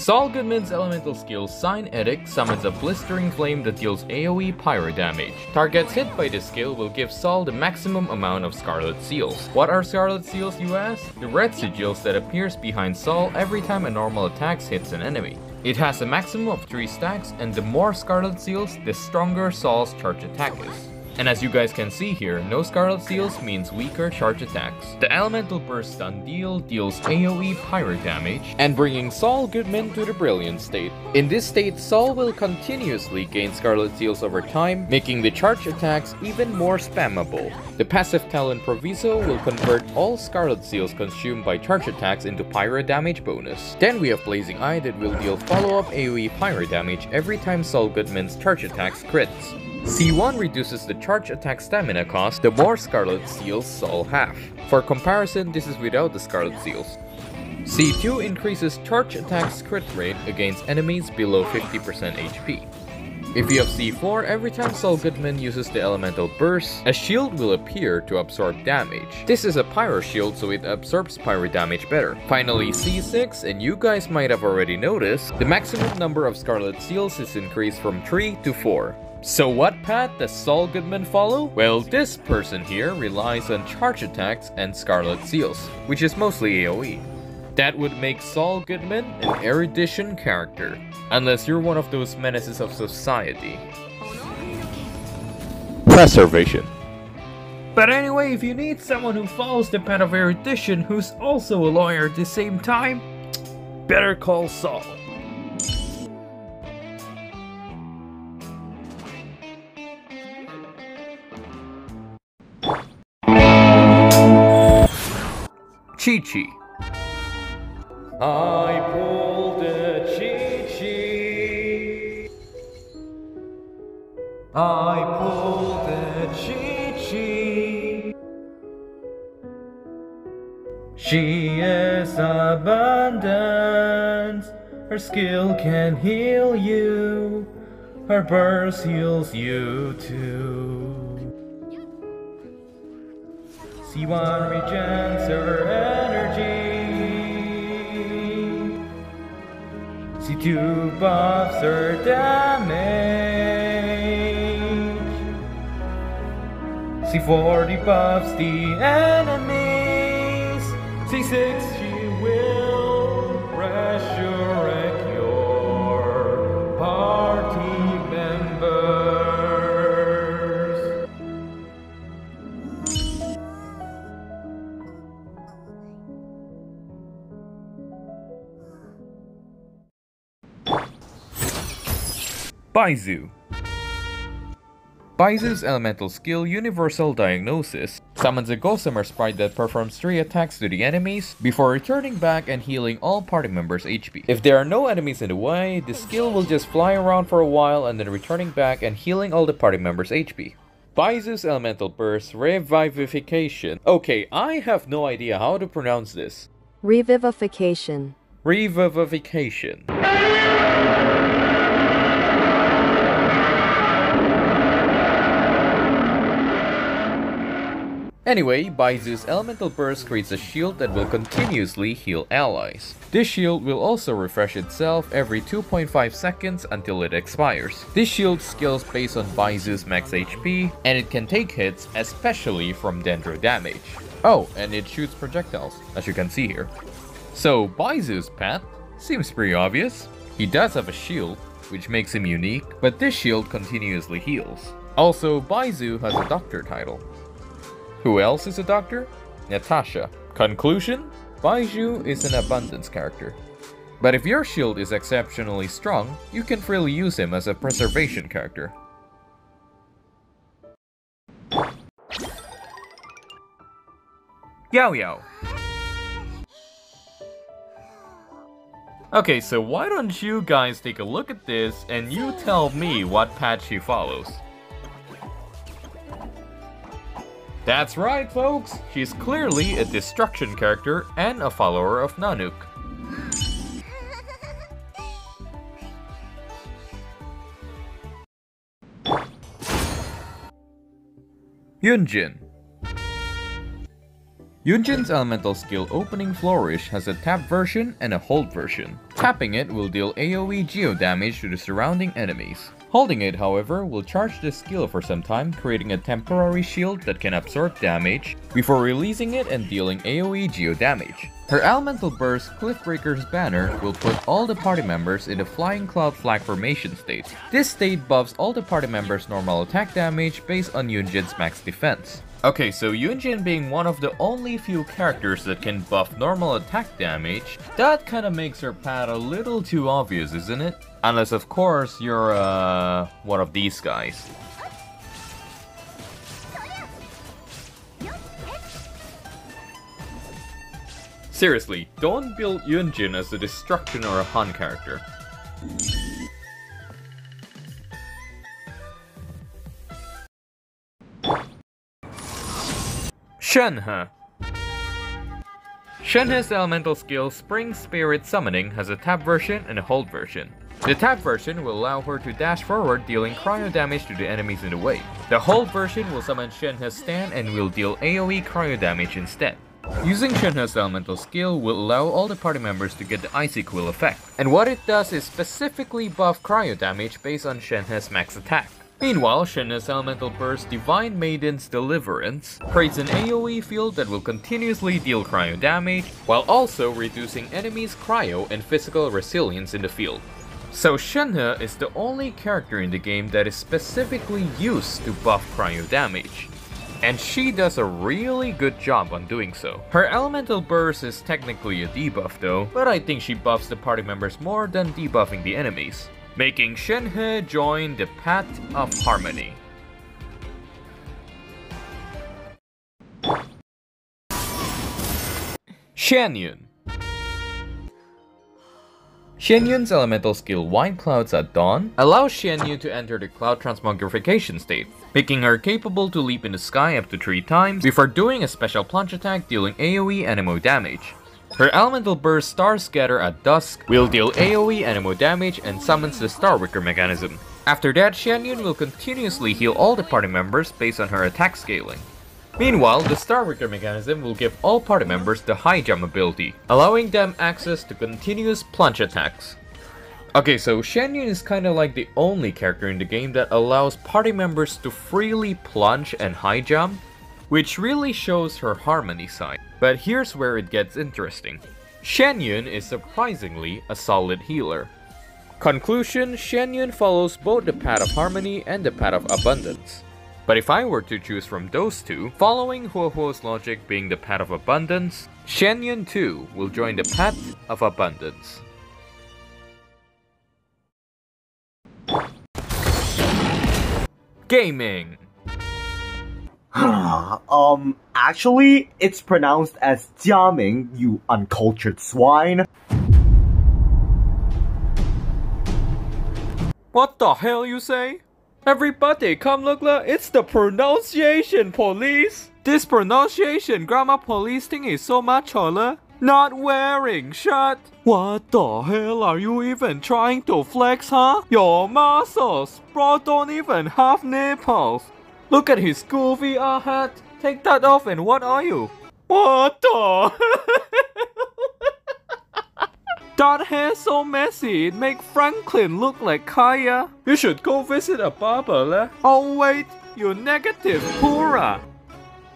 Saul Goodman's elemental skill Sign Edict summons a blistering flame that deals AoE pyro damage. Targets hit by this skill will give Saul the maximum amount of Scarlet Seals. What are Scarlet Seals you ask? The red sigils that appears behind Saul every time a normal attack hits an enemy. It has a maximum of 3 stacks and the more Scarlet Seals, the stronger Saul's charge attack is. And as you guys can see here, no Scarlet Seals means weaker charge attacks. The Elemental Burst Done Deal deals AoE pyro damage, and bringing Saul Goodman to the Brilliant state. In this state, Saul will continuously gain Scarlet Seals over time, making the charge attacks even more spammable. The passive talent Proviso will convert all Scarlet Seals consumed by charge attacks into pyro damage bonus. Then we have Blazing Eye that will deal follow-up AoE pyro damage every time Saul Goodman's charge attacks crits. C1 reduces the charge attack stamina cost the more Scarlet Seals Saul have. For comparison, this is without the Scarlet Seals. C2 increases charge attack's crit rate against enemies below 50% HP. If you have C4, every time Saul Goodman uses the elemental burst, a shield will appear to absorb damage. This is a pyro shield so it absorbs pyro damage better. Finally C6, and you guys might have already noticed, the maximum number of Scarlet Seals is increased from 3 to 4. So what path does Saul Goodman follow? Well, this person here relies on charge attacks and Scarlet Seals, which is mostly AoE. That would make Saul Goodman an erudition character, unless you're one of those menaces of society. Preservation. But anyway, if you need someone who follows the path of erudition who's also a lawyer at the same time, better call Saul. Qiqi. I pulled a sheet. I pulled a sheet. She is abundance. Her skill can heal you. Her burst heals you too. C1 regens her energy. C2 buffs her damage. C4 debuffs the enemies. C6 Baizhu Baizhu's elemental skill Universal Diagnosis summons a Gossamer sprite that performs 3 attacks to the enemies before returning back and healing all party members' HP. If there are no enemies in the way, the skill will just fly around for a while and then returning back and healing all the party members' HP. Baizhu's Elemental Burst Revivification. Okay, I have no idea how to pronounce this. Revivification. Revivification. Anyway, Baizhu's Elemental Burst creates a shield that will continuously heal allies. This shield will also refresh itself every 2.5 seconds until it expires. This shield scales based on Baizhu's max HP, and it can take hits, especially from Dendro damage. Oh, and it shoots projectiles, as you can see here. So, Baizhu's path seems pretty obvious. He does have a shield, which makes him unique, but this shield continuously heals. Also, Baizhu has a doctor title. Who else is a doctor? Natasha. Conclusion? Baizhu is an abundance character. But if your shield is exceptionally strong, you can freely use him as a preservation character. Yao Yao. Okay, so why don't you guys take a look at this and you tell me what patch he follows. That's right, folks! She's clearly a destruction character and a follower of Nanook. Yunjin Yunjin's elemental skill Opening Flourish has a tap version and a hold version. Tapping it will deal AoE geo damage to the surrounding enemies. Holding it, however, will charge the skill for some time, creating a temporary shield that can absorb damage, before releasing it and dealing AoE geo damage. Her elemental burst, Cliffbreaker's banner, will put all the party members in the Flying Cloud Flag formation state. This state buffs all the party members' normal attack damage based on Yunjin's max defense. Okay, so Yunjin being one of the only few characters that can buff normal attack damage, that kinda makes her pad a little too obvious, isn't it? Unless of course you're uh, one of these guys. Seriously, don't build Yunjin as a destruction or a Hunt character. Shenhe. Shenhe's elemental skill Spring Spirit Summoning has a tap version and a hold version. The tap version will allow her to dash forward dealing cryo damage to the enemies in the way. The hold version will summon Shenhe's stand and will deal AoE cryo damage instead. Using Shenhe's elemental skill will allow all the party members to get the Icy Quill effect. And what it does is specifically buff cryo damage based on Shenhe's max attack. Meanwhile, Shenhe's Elemental Burst Divine Maiden's Deliverance creates an AoE field that will continuously deal cryo damage, while also reducing enemies' cryo and physical resilience in the field. So Shenhe is the only character in the game that is specifically used to buff cryo damage. And she does a really good job on doing so. Her elemental burst is technically a debuff though, but I think she buffs the party members more than debuffing the enemies, making Shenhe join the Path of Harmony. Xianyun Xianyun's elemental skill White Clouds at Dawn allows Xianyun to enter the cloud transmogrification state, making her capable to leap in the sky up to 3 times before doing a special plunge attack dealing AoE anemo damage. Her elemental burst Stars Gather at dusk will deal AoE anemo damage and summons the Star Wicker mechanism. After that, Xianyun will continuously heal all the party members based on her attack scaling. Meanwhile, the Star Wicker mechanism will give all party members the high jump ability, allowing them access to continuous plunge attacks. Okay, so Xianyun is kinda like the only character in the game that allows party members to freely plunge and high jump, which really shows her harmony side. But here's where it gets interesting. Xianyun is surprisingly a solid healer. Conclusion, Xianyun follows both the path of harmony and the path of abundance. But if I were to choose from those two, following Huohuo's logic being the path of abundance, Xianyun too will join the path of abundance. Gaming um, actually, it's pronounced as Jiaming, you uncultured swine. What the hell you say? Everybody come look look, it's the pronunciation police! This pronunciation grammar police thing is so much taller. Not wearing shirt. What the hell are you even trying to flex, huh? Your muscles, bro, don't even have nipples. Look at his goofy VR hat. Take that off and what are you? What the? that hair so messy, it make Franklin look like Kaya. You should go visit a barber, leh. Oh wait, you negative Pura.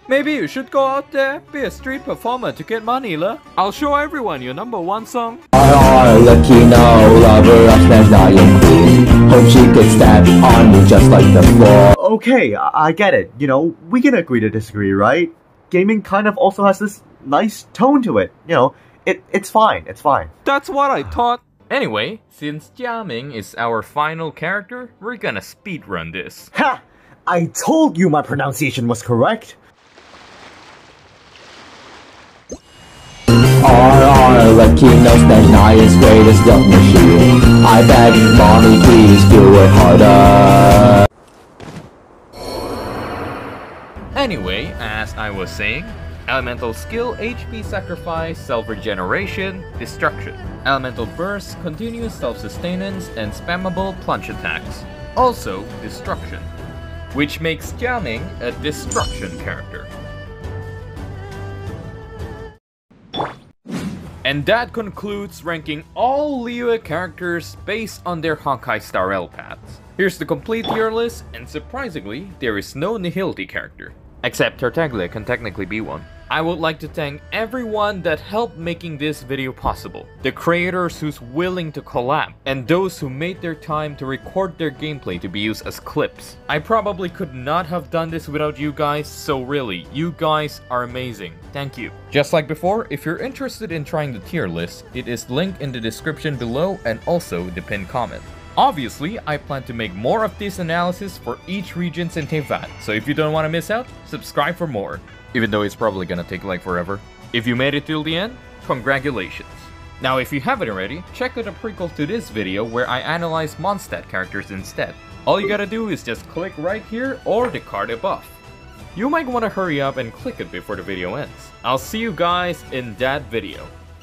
Maybe you should go out there, be a street performer to get money, leh. I'll show everyone your number one song. Ah, RR, Latino lover of Smash Dying Queen. Hope she could stand on me just like the floor. Okay, I I get it. You know, we can agree to disagree, right? Gaming kind of also has this nice tone to it. You know, it it's fine. It's fine. That's what I thought. Anyway, since Jiaming is our final character, we're gonna speedrun this. Ha! I told you my pronunciation was correct. RR, Latino Smash Dying's greatest death machine. I beg, mommy, please do it harder. Anyway, as I was saying, Elemental Skill, HP Sacrifice, Self-Regeneration, Destruction. Elemental Burst, Continuous Self-Sustenance, and Spammable Plunge Attacks. Also, Destruction. Which makes Jiaming a Destruction character. And that concludes ranking all Liyue characters based on their Honkai Star Rail paths. Here's the complete tier list, and surprisingly, there is no Nihility character. Except Tartaglia can technically be one. I would like to thank everyone that helped making this video possible. The creators who's willing to collab, and those who made their time to record their gameplay to be used as clips. I probably could not have done this without you guys, so really, you guys are amazing. Thank you. Just like before, if you're interested in trying the tier list, it is linked in the description below and also the pinned comment. Obviously, I plan to make more of this analysis for each regions in Teyvat, so if you don't want to miss out, subscribe for more. Even though it's probably gonna take like forever. If you made it till the end, congratulations. Now if you haven't already, check out the prequel to this video where I analyze Mondstadt characters instead. All you gotta do is just click right here or the card above. You might want to hurry up and click it before the video ends. I'll see you guys in that video.